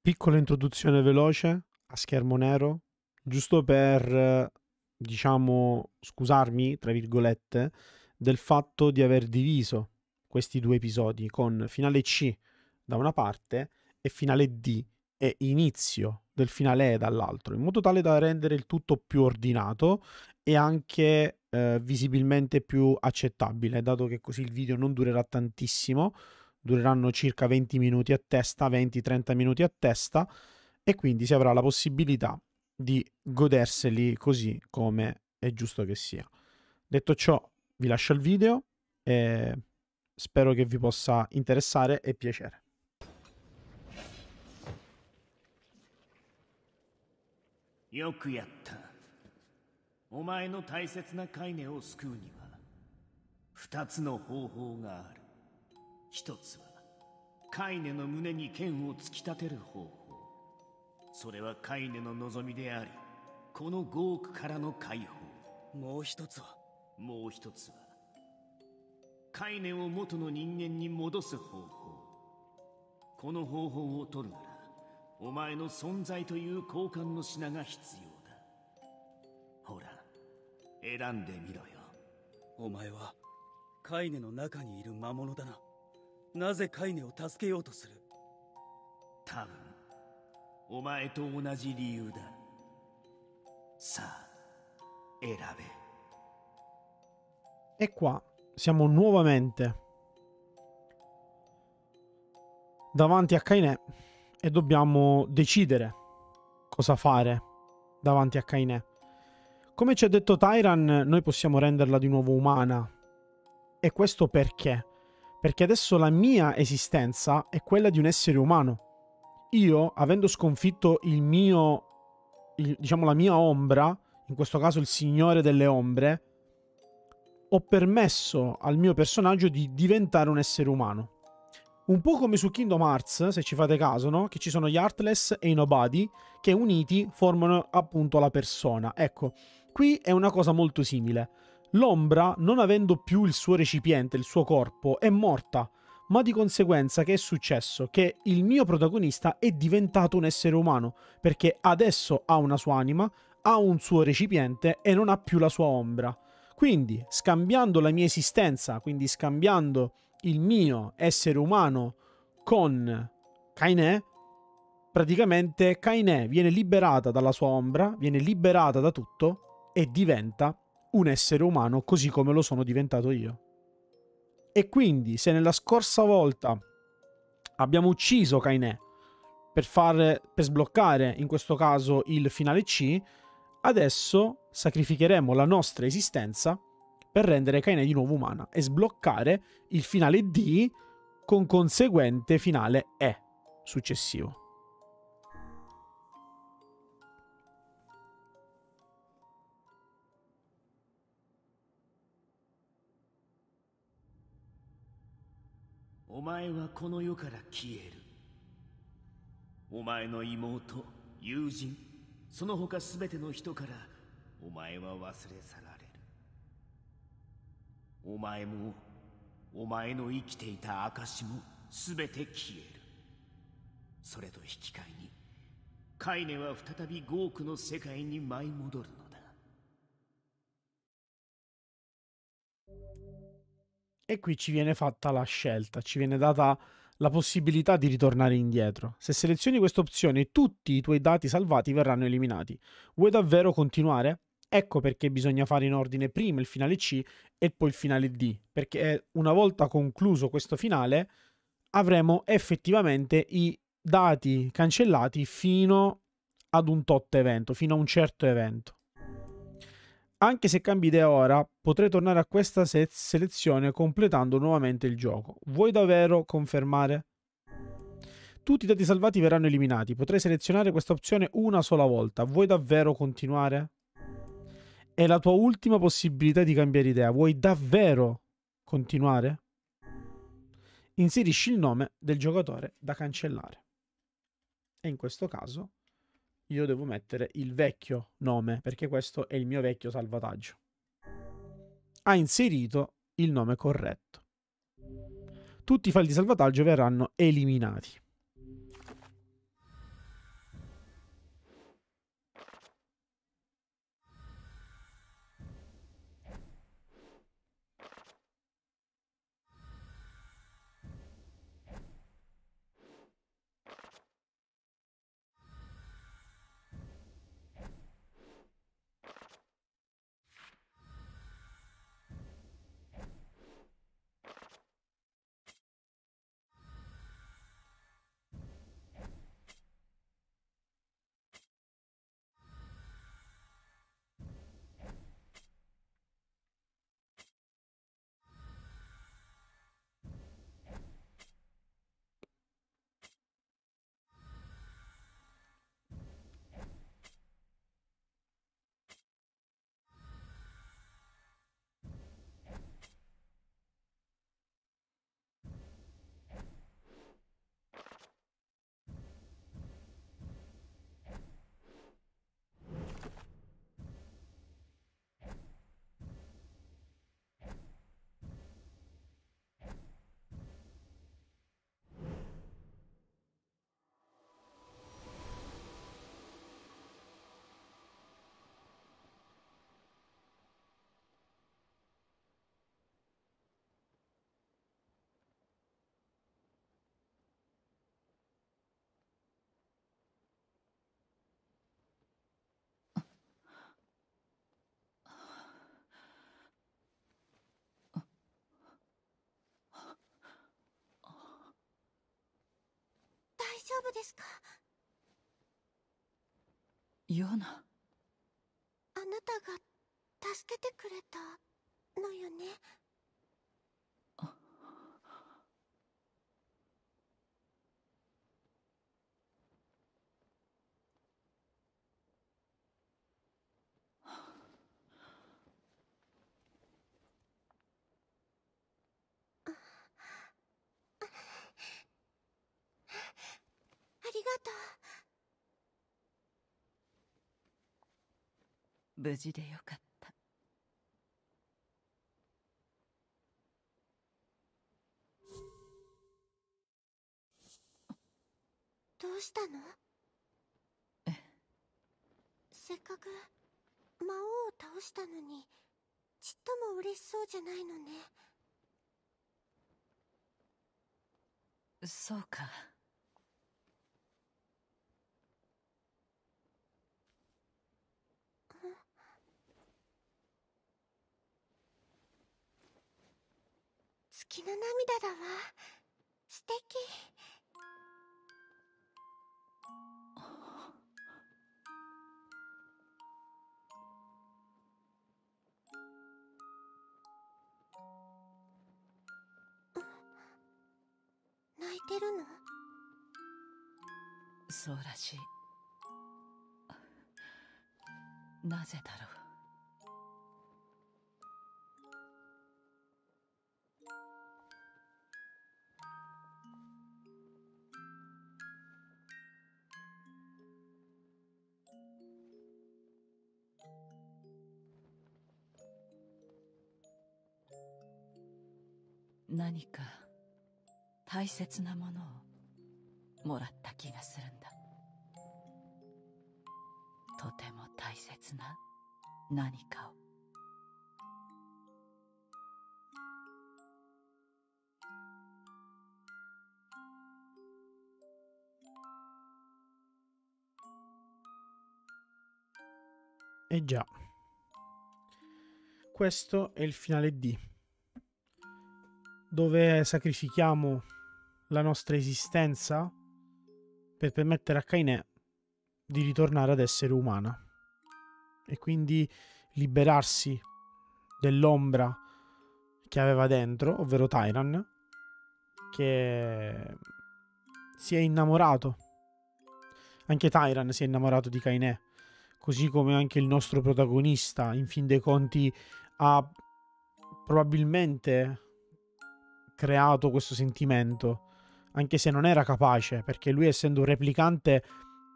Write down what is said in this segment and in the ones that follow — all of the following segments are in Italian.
piccola introduzione veloce a schermo nero, giusto per, diciamo, scusarmi, tra virgolette, del fatto di aver diviso questi due episodi con finale C da una parte e finale D e inizio del finale E dall'altro, in modo tale da rendere il tutto più ordinato e anche eh, visibilmente più accettabile, dato che così il video non durerà tantissimo, dureranno circa 20 minuti a testa, 20-30 minuti a testa, e quindi si avrà la possibilità di goderseli così come è giusto che sia. Detto ciò, vi lascio il video e spero che vi possa interessare e piacere. よくやったお前の大切なカイネを救うには二つの方法がある 一つはカイネの胸に剣を突き立てる方法。それはカイネの望みでありこの5億からの解放。もう一つ。はもう一つはカイネを元の人間に戻す方法。この方法を取るならお前の存在という交換の品が必要だ。ほら選んでみろよ。お前はカイネの中にいる魔物だな。なぜカイネを助けようとする多分お前と同じ理由ださあ選べ E qua siamo nuovamente davanti a Kainé e dobbiamo decidere cosa fare davanti a Kainé. Come ci ha detto Tyran, noi possiamo renderla di nuovo umana. E questo perché? Perché adesso la mia esistenza è quella di un essere umano. Io, avendo sconfitto il mio, il, diciamo la mia ombra, in questo caso il Signore delle Ombre, ho permesso al mio personaggio di diventare un essere umano. Un po' come su Kingdom Hearts, se ci fate caso, no? Che ci sono gli Heartless e i Nobody che uniti formano appunto la persona. Ecco, qui è una cosa molto simile. L'ombra, non avendo più il suo recipiente, il suo corpo, è morta. Ma di conseguenza che è successo? Che il mio protagonista è diventato un essere umano, perché adesso ha una sua anima, ha un suo recipiente e non ha più la sua ombra. Quindi, scambiando la mia esistenza, quindi scambiando il mio essere umano con Kainé, praticamente Kainé viene liberata dalla sua ombra, viene liberata da tutto e diventa un essere umano così come lo sono diventato io. E quindi se nella scorsa volta abbiamo ucciso Kainé per, far, per sbloccare in questo caso il finale C, adesso sacrificheremo la nostra esistenza per rendere Kaine di nuovo umana e sbloccare il finale D con conseguente finale E successivo. Omae はこの世から消える。お前の妹友人その他すべての人からお前は忘れ去られる。お前もお前の生きていた証も全て消える。それと引き換えにカイネは再び5億の世界に舞い戻るのだ。E qui ci viene fatta la scelta, ci viene data la possibilità di ritornare indietro. Se selezioni questa opzione, tutti i tuoi dati salvati verranno eliminati. Vuoi davvero continuare? Ecco perché bisogna fare in ordine prima il finale C e poi il finale D, perché una volta concluso questo finale avremo effettivamente i dati cancellati fino ad un tot evento, fino a un certo evento. Anche se cambi idea ora, potrei tornare a questa se- selezione completando nuovamente il gioco. Vuoi davvero confermare? Tutti i dati salvati verranno eliminati. Potrei selezionare questa opzione una sola volta. Vuoi davvero continuare? È la tua ultima possibilità di cambiare idea. Vuoi davvero continuare? Inserisci il nome del giocatore da cancellare. E in questo caso io devo mettere il vecchio nome perché questo è il mio vecchio salvataggio. Ha inserito il nome corretto. Tutti i file di salvataggio verranno eliminati. 夫ですか？ヨナあなたが助けてくれたのよねありがとう無事でよかった。どうしたの？え？せっかく魔王を倒したのにちっとも嬉しそうじゃないのね。そうか月の涙だわ。素敵。泣いてるの？そうらしい。なぜだろう。何か大切なものをもらった気がするんだとても大切な何かを E già. Questo è il finale D, dove sacrifichiamo la nostra esistenza per permettere a Kainé di ritornare ad essere umana e quindi liberarsi dell'ombra che aveva dentro, ovvero Tyran, che si è innamorato. Anche Tyran si è innamorato di Kainé così come anche il nostro protagonista, in fin dei conti, ha probabilmente creato questo sentimento, anche se non era capace, perché lui essendo un replicante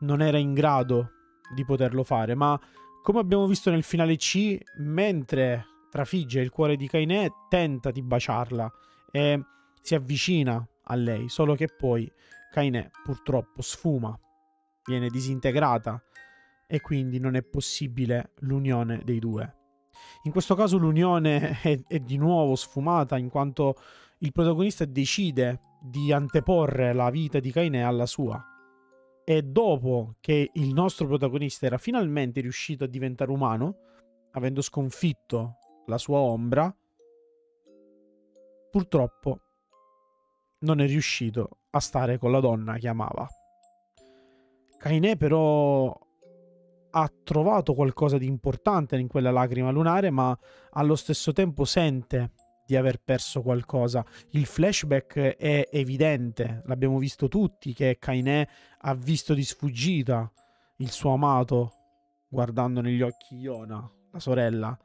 non era in grado di poterlo fare, ma come abbiamo visto nel finale C, mentre trafigge il cuore di Kainé, tenta di baciarla e si avvicina a lei, solo che poi Kainé purtroppo sfuma, viene disintegrata e quindi non è possibile l'unione dei due. In questo caso l'unione è, è, di nuovo sfumata in quanto il protagonista decide di anteporre la vita di Kainé alla sua. E dopo che il nostro protagonista era finalmente riuscito a diventare umano, avendo sconfitto la sua ombra, purtroppo non è riuscito a stare con la donna che amava. Kainé però ha trovato qualcosa di importante in quella lacrima lunare, ma allo stesso tempo sente di aver perso qualcosa. Il flashback è evidente, l'abbiamo visto tutti, che Kainé ha visto di sfuggita il suo amato guardando negli occhi Iona, la sorella,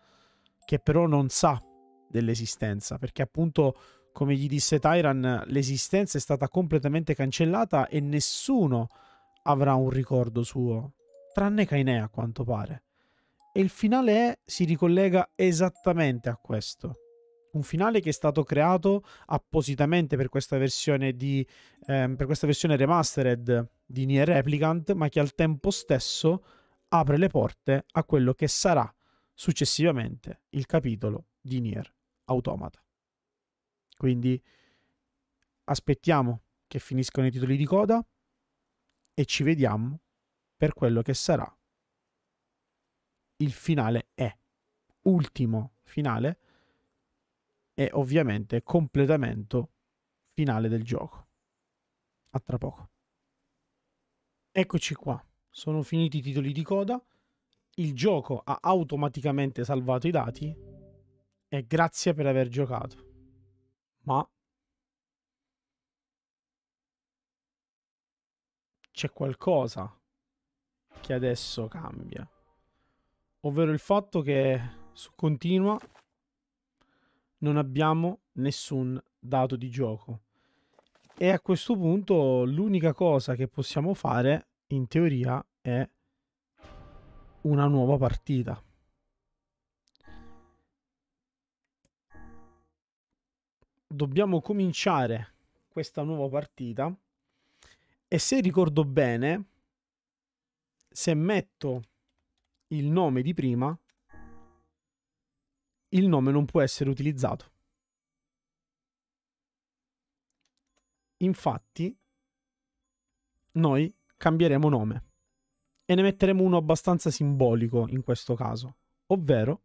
che però non sa dell'esistenza, perché appunto, come gli disse Tyran, l'esistenza è stata completamente cancellata e nessuno avrà un ricordo suo tranne Kainé a quanto pare. E il finale è, si ricollega esattamente a questo. Un finale che è stato creato appositamente per questa versione di ehm, per questa versione remastered di Nier Replicant, ma che al tempo stesso apre le porte a quello che sarà successivamente il capitolo di Nier Automata. Quindi aspettiamo che finiscano i titoli di coda e ci vediamo per quello che sarà il finale è ultimo finale e ovviamente completamento finale del gioco. A tra poco. Eccoci qua, sono finiti i titoli di coda, il gioco ha automaticamente salvato i dati e grazie per aver giocato. Ma c'è qualcosa che adesso cambia, ovvero il fatto che su continua non abbiamo nessun dato di gioco. E a questo punto l'unica cosa che possiamo fare, in teoria, è una nuova partita. Dobbiamo cominciare questa nuova partita e se ricordo bene, se metto il nome di prima, il nome non può essere utilizzato. Infatti, noi cambieremo nome e ne metteremo uno abbastanza simbolico in questo caso, ovvero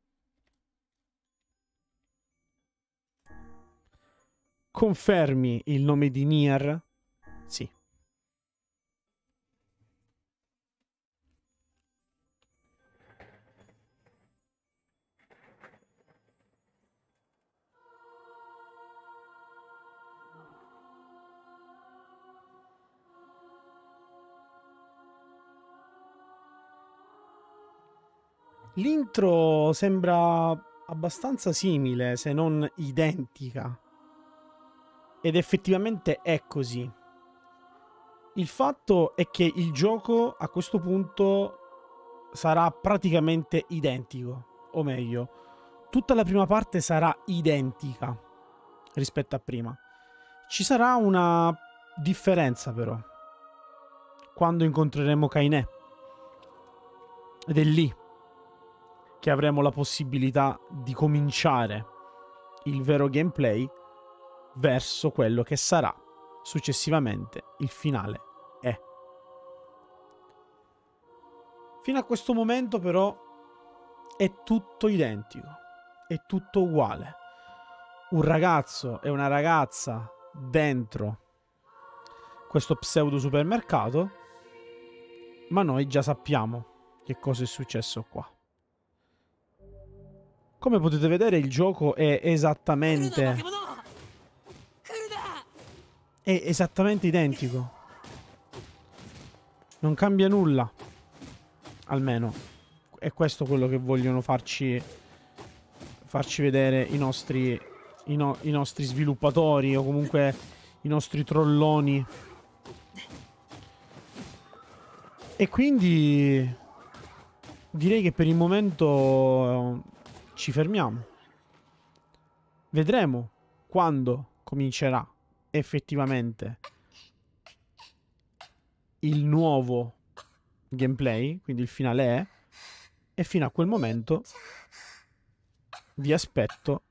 confermi il nome di Nier? Sì. L'intro sembra abbastanza simile, se non identica. Ed effettivamente è così. Il fatto è che il gioco a questo punto sarà praticamente identico. O meglio, tutta la prima parte sarà identica rispetto a prima. Ci sarà una differenza però. Quando incontreremo Kainé. Ed è lì che avremo la possibilità di cominciare il vero gameplay verso quello che sarà successivamente il finale è. Fino a questo momento però è tutto identico, è tutto uguale. Un ragazzo e una ragazza dentro questo pseudo supermercato, ma noi già sappiamo che cosa è successo qua. Come potete vedere il gioco è esattamente... È esattamente identico. Non cambia nulla. Almeno. È questo quello che vogliono farci... Farci vedere i nostri... I, no, i nostri sviluppatori o comunque i nostri trolloni. E quindi... Direi che per il momento ci fermiamo. Vedremo quando comincerà effettivamente il nuovo gameplay, quindi il finale è, e fino a quel momento vi aspetto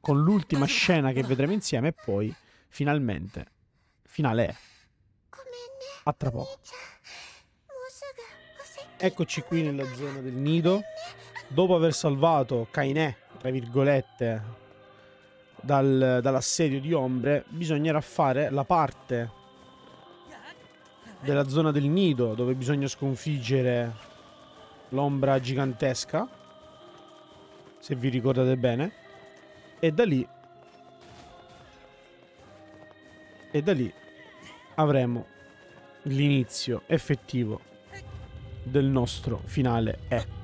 con l'ultima scena che vedremo insieme e poi finalmente finale è. A tra poco. Eccoci qui nella zona del nido dopo aver salvato Kainé, tra virgolette, dal, dall'assedio di ombre, bisognerà fare la parte della zona del nido dove bisogna sconfiggere l'ombra gigantesca, se vi ricordate bene, e da lì e da lì avremo l'inizio effettivo del nostro finale E.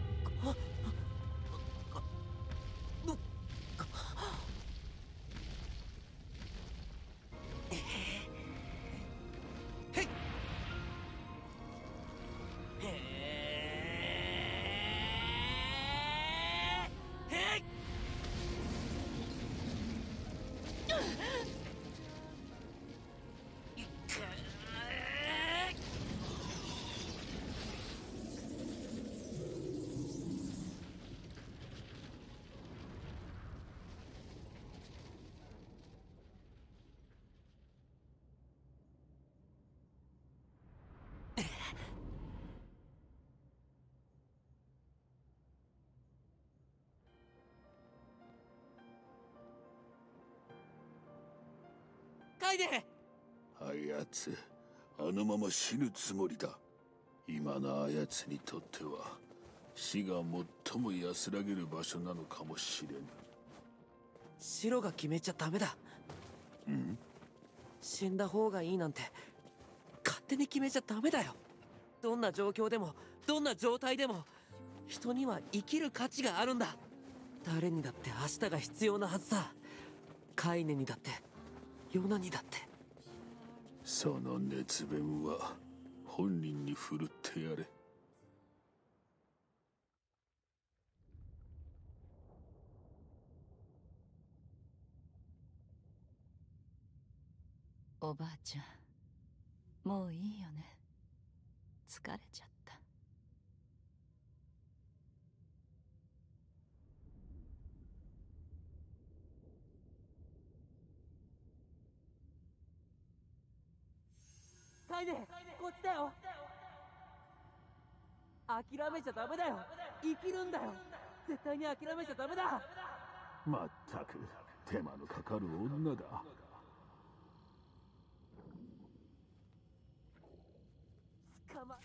ないで。あやつあのまま死ぬつもりだ。今のあやつにとっては死が最も安らげる場所なのかもしれぬ。白が決めちゃダメだ。ん？死んだ方がいいなんて勝手に決めちゃダメだよ。どんな状況でもどんな状態でも人には生きる価値があるんだ。誰にだって明日が必要なはずさ。カイネにだってヨナにだって。その熱弁は本人に振るってやれ。おばあちゃんもういいよね。疲れちゃったカイネこっちだよ。諦めちゃダメだよ。生きるんだよ。絶対に諦めちゃダメだ。まったく手間のかかる女だ。捕ま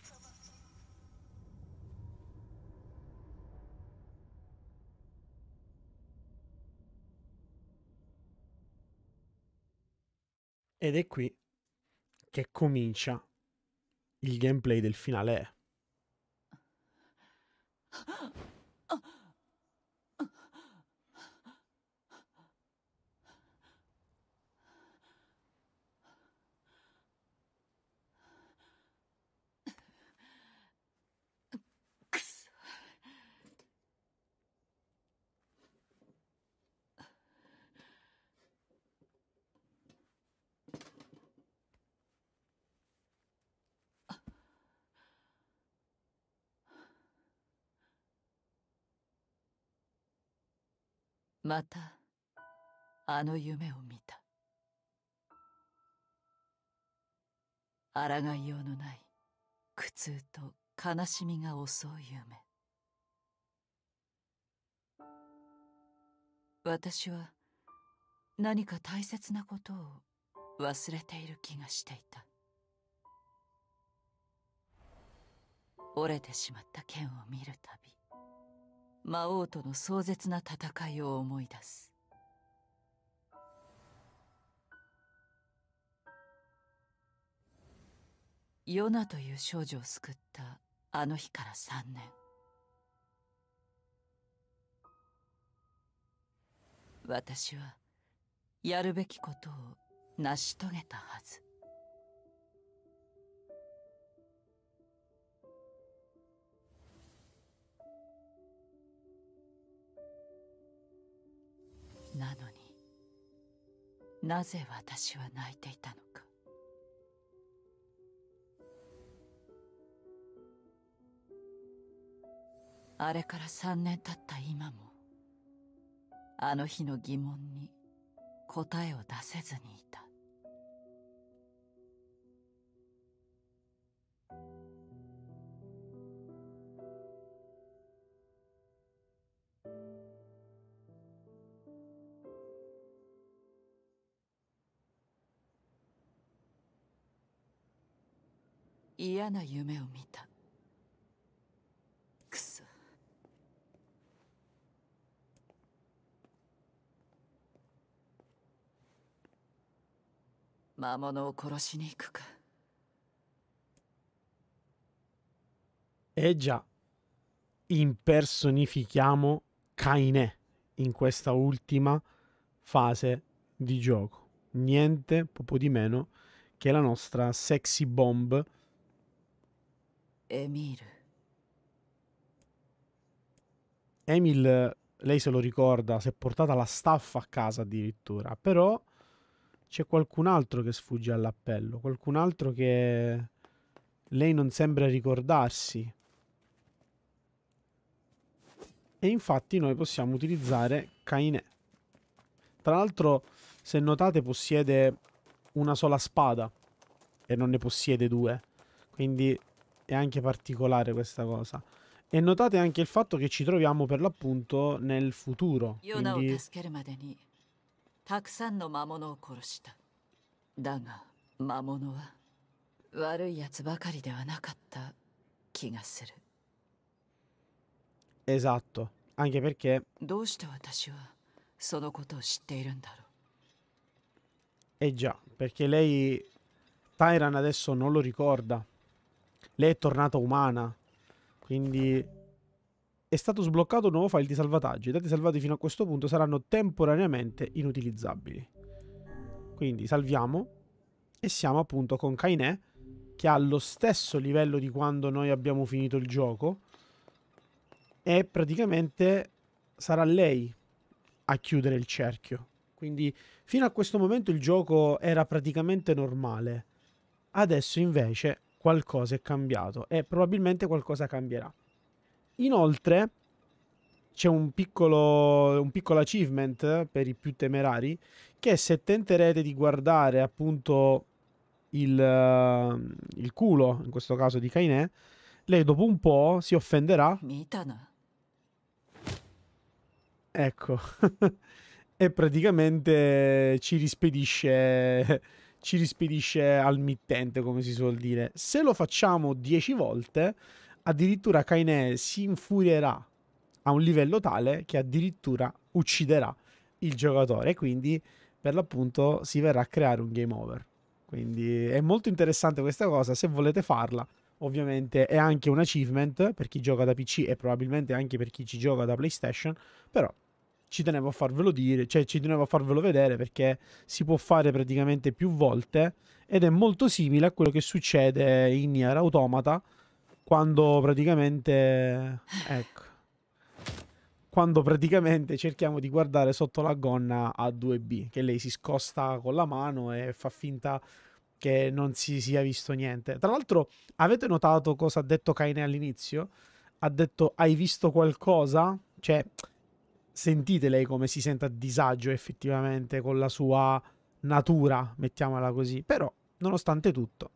Ed è qui che comincia il gameplay del finale. またあの夢を見た。抗いようのない苦痛と悲しみが襲う夢。私は何か大切なことを忘れている気がしていた。折れてしまった剣を見るたび魔王との壮絶な戦いを思い出す。ヨナという少女を救ったあの日から3年。私はやるべきことを成し遂げたはず。なのに。なぜ私は泣いていたのか。あれから3年経った今もあの日の疑問に答えを出せずにいた。嫌な夢を見たくそ魔物を殺しに行くか E già, impersonifichiamo Kaine in questa ultima fase di gioco. Niente poco di meno che la nostra sexy bomb エミール Emil, lei se lo ricorda, si è portata la staffa a casa addirittura, però c'è qualcun altro che sfugge all'appello, qualcun altro che lei non sembra ricordarsi. E infatti noi possiamo utilizzare Kainé. Tra l'altro, se notate, possiede una sola spada e non ne possiede due. Quindi è anche particolare questa cosa. E notate anche il fatto che ci troviamo per l'appunto nel futuro. ヨナを Quindi 助けるまでにたくさんの魔物を殺しただが魔物は 悪いやつばかりではなかった気がする Esatto, anche perché どうして私はそのことを知っているんだろ Eh già, perché lei Tyran adesso non lo ricorda. lei è tornata umana. Quindi è stato sbloccato un nuovo file di salvataggio. I dati salvati fino a questo punto saranno temporaneamente inutilizzabili. Quindi salviamo e siamo appunto con Kainé che ha lo stesso livello di quando noi abbiamo finito il gioco e praticamente sarà lei a chiudere il cerchio. Quindi fino a questo momento il gioco era praticamente normale. Adesso invece qualcosa è cambiato e probabilmente qualcosa cambierà. Inoltre c'è un piccolo, un piccolo achievement per i più temerari che se tenterete di guardare appunto il, uh, il culo, in questo caso di Kainé, lei dopo un po' si offenderà. Mitana. Ecco. e praticamente ci rispedisce ci rispedisce al mittente, come si suol dire. Se lo facciamo 10 volte, addirittura Kainé si infurierà a un livello tale che addirittura ucciderà il giocatore. Quindi, per l'appunto, si verrà a creare un game over. Quindi è molto interessante questa cosa. Se volete farla, ovviamente è anche un achievement per chi gioca da PC e probabilmente anche per chi ci gioca da PlayStation. Però ci tenevo a farvelo dire, cioè ci tenevo a farvelo vedere perché si può fare praticamente più volte ed è molto simile a quello che succede in Nier Automata quando praticamente ecco quando praticamente cerchiamo di guardare sotto la gonna a 2B che lei si scosta con la mano e fa finta che non si sia visto niente. Tra l'altro, avete notato cosa ha detto Kaine all'inizio? Ha detto hai visto qualcosa? Cioè sentite lei come si sente a disagio effettivamente con la sua natura, mettiamola così. Però, nonostante tutto,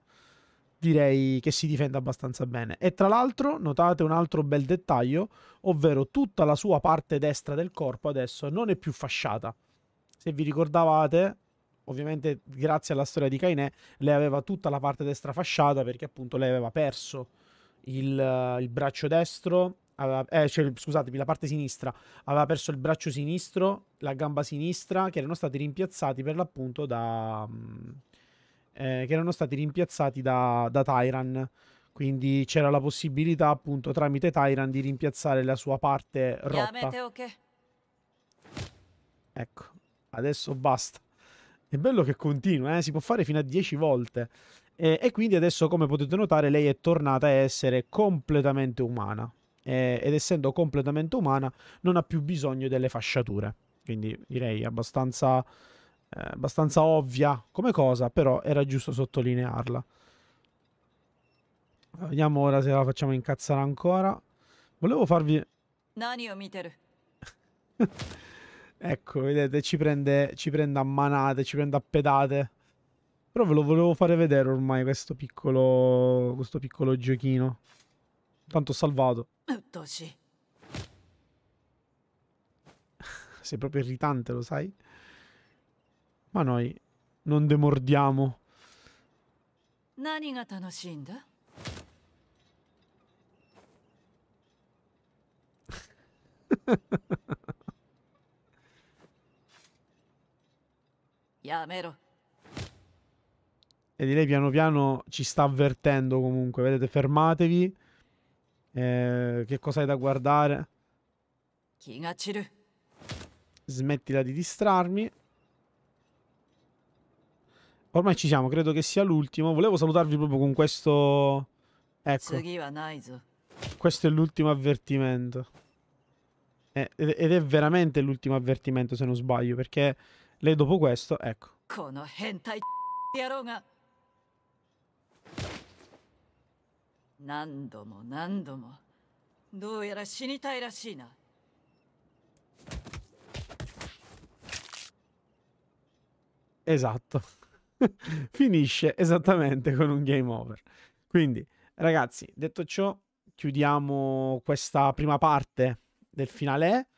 direi che si difende abbastanza bene. E tra l'altro, notate un altro bel dettaglio, ovvero tutta la sua parte destra del corpo adesso non è più fasciata. Se vi ricordavate, ovviamente grazie alla storia di Kainé, lei aveva tutta la parte destra fasciata perché appunto lei aveva perso il, il braccio destro aveva, eh, cioè, scusatemi, la parte sinistra aveva perso il braccio sinistro, la gamba sinistra, che erano stati rimpiazzati per l'appunto da... Mm, eh, che erano stati rimpiazzati da, da Tyran. Quindi c'era la possibilità appunto tramite Tyran di rimpiazzare la sua parte rotta. Ecco, adesso basta. È bello che continua, eh? si può fare fino a 10 volte. E, e quindi adesso, come potete notare, lei è tornata a essere completamente umana eh, ed essendo completamente umana non ha più bisogno delle fasciature. Quindi direi abbastanza, eh, abbastanza ovvia come cosa, però era giusto sottolinearla. Vediamo ora se la facciamo incazzare ancora. Volevo farvi... ecco, vedete, ci prende, ci prende a manate, ci prende a pedate. Però ve lo volevo fare vedere ormai questo piccolo, questo piccolo giochino. Tanto ho salvato. Sei proprio irritante, lo sai? Ma noi non demordiamo. Yamero. E direi piano piano ci sta avvertendo comunque. Vedete, fermatevi. Eh, che cosa hai da guardare? Smettila di distrarmi. Ormai ci siamo, credo che sia l'ultimo. Volevo salutarvi proprio con questo... Ecco. Questo è l'ultimo avvertimento. Eh, ed è veramente l'ultimo avvertimento, se non sbaglio, perché lei dopo questo... Ecco. 何度も何度もどうやら死にたいらしいな Esatto. Finisce esattamente con un game over. Quindi, ragazzi, detto ciò, chiudiamo questa prima parte del finale.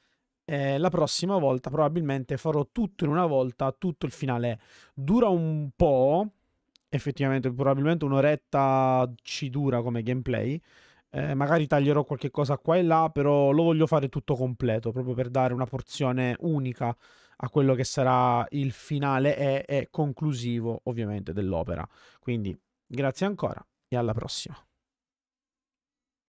Eh, la prossima volta probabilmente farò tutto in una volta, tutto il finale. Dura un po', effettivamente probabilmente un'oretta ci dura come gameplay. Eh, magari taglierò qualche cosa qua e là, però lo voglio fare tutto completo, proprio per dare una porzione unica a quello che sarà il finale e, e conclusivo, ovviamente, dell'opera. Quindi, grazie ancora e alla prossima.